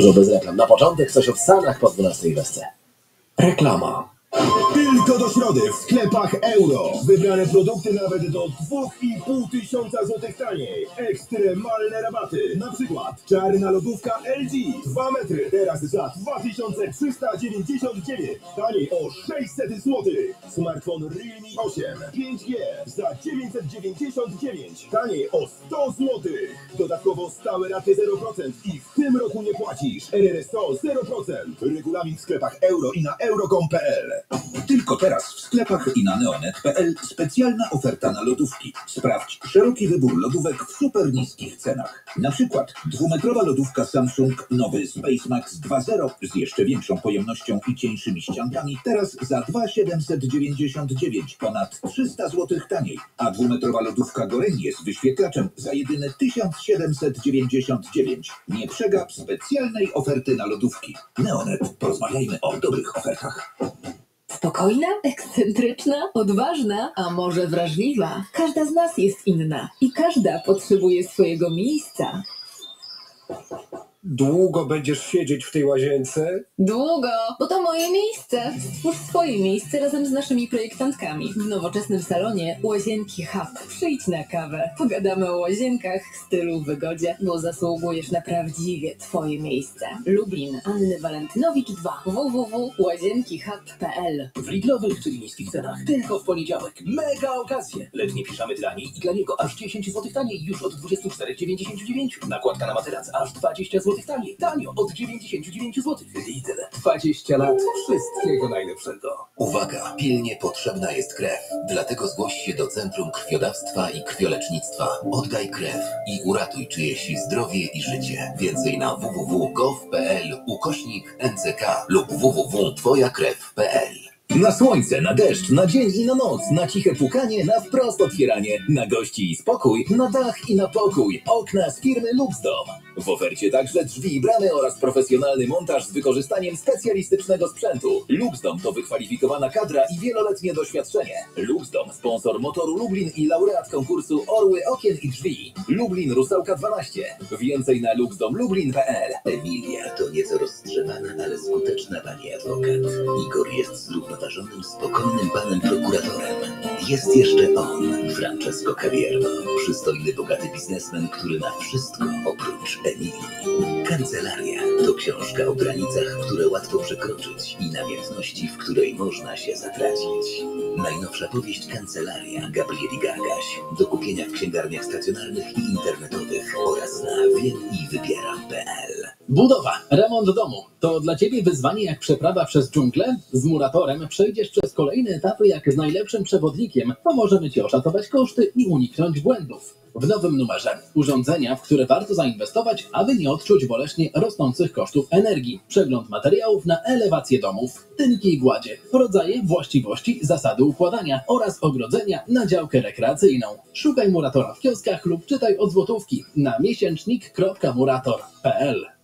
Dużo bez reklam. Na początek coś o Stanach po 12 wesce. Reklama. Tylko do środy w sklepach euro. Wybrane produkty nawet do 2,5 tysiąca złotych taniej. Ekstremalne rabaty. Na przykład czarna lodówka LG 2 metry. Teraz za 2399. Taniej o 600 złotych. Smartfon Realme 8 5G za 999. Taniej o 100 złotych. Dodatkowo stałe raty 0% i w tym roku nie płacisz. RRSO 0%. Regulamin w sklepach euro i na euro.com.pl. Tylko teraz w sklepach i na neonet.pl specjalna oferta na lodówki. Sprawdź szeroki wybór lodówek w super niskich cenach. Na przykład dwumetrowa lodówka Samsung nowy Space Max 2.0 z jeszcze większą pojemnością i cieńszymi ściankami teraz za 2,799 ponad 300 zł taniej, a dwumetrowa lodówka Gorenie z wyświetlaczem za jedyne 1799. Nie przegap specjalnej oferty na lodówki. Neonet. Porozmawiajmy o dobrych ofertach. Spokojna, ekscentryczna, odważna, a może wrażliwa. Każda z nas jest inna i każda potrzebuje swojego miejsca. Długo będziesz siedzieć w tej łazience? Długo, bo to moje miejsce. Stwórz swoje miejsce razem z naszymi projektantkami. W nowoczesnym salonie Łazienki Hub. Przyjdź na kawę. Pogadamy o łazienkach, stylu, wygodzie, bo zasługujesz na prawdziwie twoje miejsce. Lublin, Anny Walentynowicz 2. www.łazienkihub.pl W Lidlowych, czyli niskich cenach. Tylko w poniedziałek. Mega okazje. Letnie piżamy dla niej i dla niego aż 10 zł taniej już od 24,99. Nakładka na materac aż 20 zł taniej. Tanio od 99 zł. Lidl. 20 lat wszystkiego najlepszego. Uwaga! Pilnie potrzebna jest krew. Dlatego zgłoś się do Centrum Krwiodawstwa i Krwiolecznictwa. Oddaj krew i uratuj czyjeś zdrowie i życie. Więcej na www.gov.pl ukośnik NCK lub www.twojakrew.pl Na słońce, na deszcz, na dzień i na noc, na ciche pukanie, na wprost otwieranie, na gości i spokój, na dach i na pokój. Okna z firmy Luxdom. W ofercie także drzwi i bramy oraz profesjonalny montaż z wykorzystaniem specjalistycznego sprzętu. Luxdom to wykwalifikowana kadra i wieloletnie doświadczenie. Luxdom, sponsor motoru Lublin i laureat konkursu Orły Okien i Drzwi. Lublin Rusałka 12. Więcej na luxdomlublin.pl Emilia to nieco roztrzewana, ale skuteczna pani adwokat. Igor jest zrównoważonym, spokojnym panem prokuratorem. Jest jeszcze on, Francesco Cavierno, przystojny, bogaty biznesmen, który ma wszystko oprócz Emilii. Kancelaria to książka o granicach, które łatwo przekroczyć i namiętności, w której można się zatracić. Najnowsza powieść Kancelaria Gabrieli Gargaś. Do kupienia w księgarniach stacjonarnych i internetowych oraz na wiemiwybieram.pl. Budowa, remont domu. To dla Ciebie wyzwanie jak przeprawa przez dżunglę? Z Muratorem przejdziesz przez kolejne etapy jak z najlepszym przewodnikiem. Pomożemy Ci oszacować koszty i uniknąć błędów. W nowym numerze urządzenia, w które warto zainwestować, aby nie odczuć boleśnie rosnących kosztów energii. Przegląd materiałów na elewację domów, tynki i gładzie, rodzaje, właściwości, zasady układania oraz ogrodzenia na działkę rekreacyjną. Szukaj Muratora w kioskach lub czytaj od złotówki na miesięcznik.murator.pl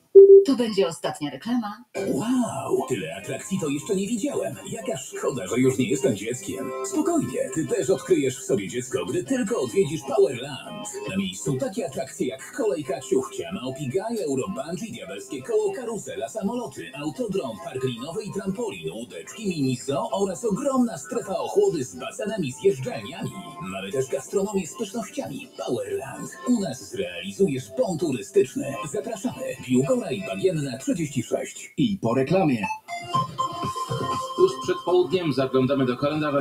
To będzie ostatnia reklama. Wow, tyle atrakcji to jeszcze nie widziałem. Jaka szkoda, że już nie jestem dzieckiem. Spokojnie, ty też odkryjesz w sobie dziecko, gdy tylko odwiedzisz Powerland. Na miejscu takie atrakcje jak kolejka ciuchcia, Małpigaj, Eurobungee, diabelskie koło, karuzela, samoloty, autodrom, park linowy i trampolin, łódeczki, mini zoo oraz ogromna strefa ochłody z basenem i zjeżdżalniami. Mamy też gastronomię z pysznościami. Powerland. U nas zrealizujesz bon turystyczny. Zapraszamy. Piłgora i Bagienna 36. I po reklamie. Tuż przed południem zaglądamy do kalendarza